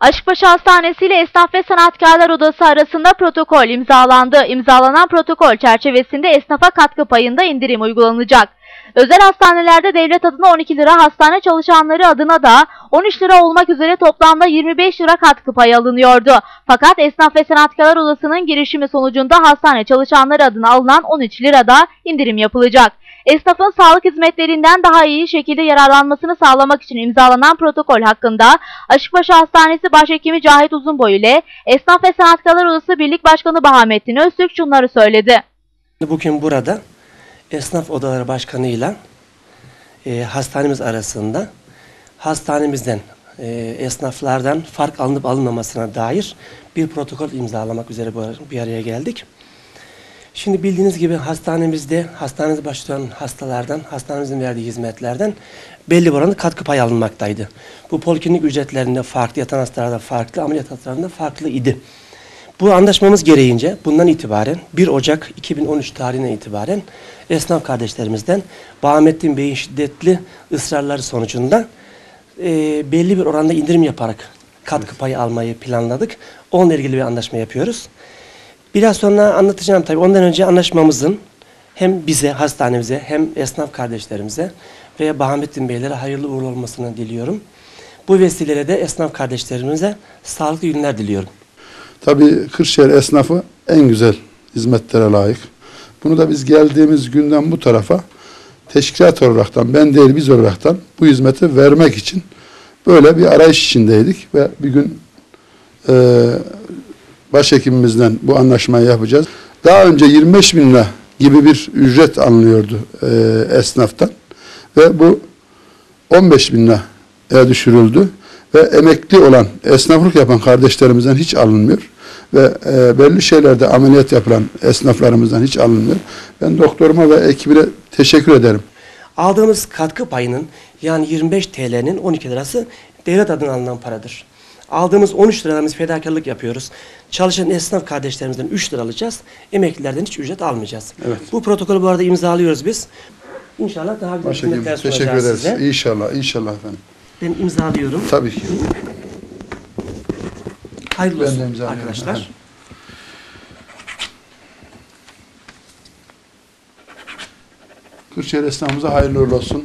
Aşkbaşı Hastanesi ile Esnaf ve Sanatkarlar Odası arasında protokol imzalandı. İmzalanan protokol çerçevesinde esnafa katkı payında indirim uygulanacak. Özel hastanelerde devlet adına 12 lira, hastane çalışanları adına da 13 lira olmak üzere toplamda 25 lira katkı payı alınıyordu. Fakat Esnaf ve Sanatkarlar Odası'nın girişimi sonucunda hastane çalışanları adına alınan 13 lirada indirim yapılacak. Esnafın sağlık hizmetlerinden daha iyi şekilde yararlanmasını sağlamak için imzalanan protokol hakkında Aşıkbaşı Hastanesi Başhekimi Cahit Uzunboy ile Esnaf ve Sanatkarlar Odası Birlik Başkanı Bahamettin Öztürk şunları söyledi. Bugün burada Esnaf Odaları Başkanı'yla e, hastanemiz arasında hastanemizden e, esnaflardan fark alınıp alınmamasına dair bir protokol imzalamak üzere bir araya geldik. Şimdi bildiğiniz gibi hastanemizde hastanede başlayan hastalardan, hastanemizin verdiği hizmetlerden belli bir oranda katkı payı alınmaktaydı. Bu poliklinik ücretlerinde farklı, yatan hastalarda farklı, ameliyat hastalarında farklı idi. Bu anlaşmamız gereğince bundan itibaren 1 Ocak 2013 tarihine itibaren esnaf kardeşlerimizden Bahamettin Bey'in şiddetli ısrarları sonucunda e, belli bir oranda indirim yaparak katkı payı almayı planladık. Onunla ilgili bir anlaşma yapıyoruz. Biraz sonra anlatacağım tabii. Ondan önce anlaşmamızın hem bize, hastanemize hem esnaf kardeşlerimize ve Bahamettin Beylere hayırlı uğurlu olmasını diliyorum. Bu vesileyle de esnaf kardeşlerimize sağlıklı günler diliyorum. Tabii Kırşehir esnafı en güzel hizmetlere layık. Bunu da biz geldiğimiz günden bu tarafa teşkilat olaraktan, ben değil biz olaraktan bu hizmeti vermek için böyle bir arayış içindeydik ve bir gün e, başhekimimizden bu anlaşmayı yapacağız. Daha önce 25 bin lira gibi bir ücret alınıyordu e, esnaftan ve bu 15 bin liraya düşürüldü ve emekli olan esnaflık yapan kardeşlerimizden hiç alınmıyor ve e, belli şeylerde ameliyat yapılan esnaflarımızdan hiç alınmıyor. Ben doktoruma ve ekibine teşekkür ederim. Aldığımız katkı payının yani 25 TL'nin 12 lirası devlet adına alınan paradır. Aldığımız 13 liradan biz fedakarlık yapıyoruz. Çalışan esnaf kardeşlerimizden 3 lira alacağız. Emeklilerden hiç ücret almayacağız. Evet. Bu protokolü bu arada imzalıyoruz biz. İnşallah daha güzel Başhekim hizmetler teşekkür sunacağız ederiz. size. İnşallah, inşallah efendim. Ben imzalıyorum. Tabii ki. Hayırlı Ben de olsun imzalıyorum arkadaşlar. efendim. Kırşehir esnafımıza hayırlı uğurlu olsun.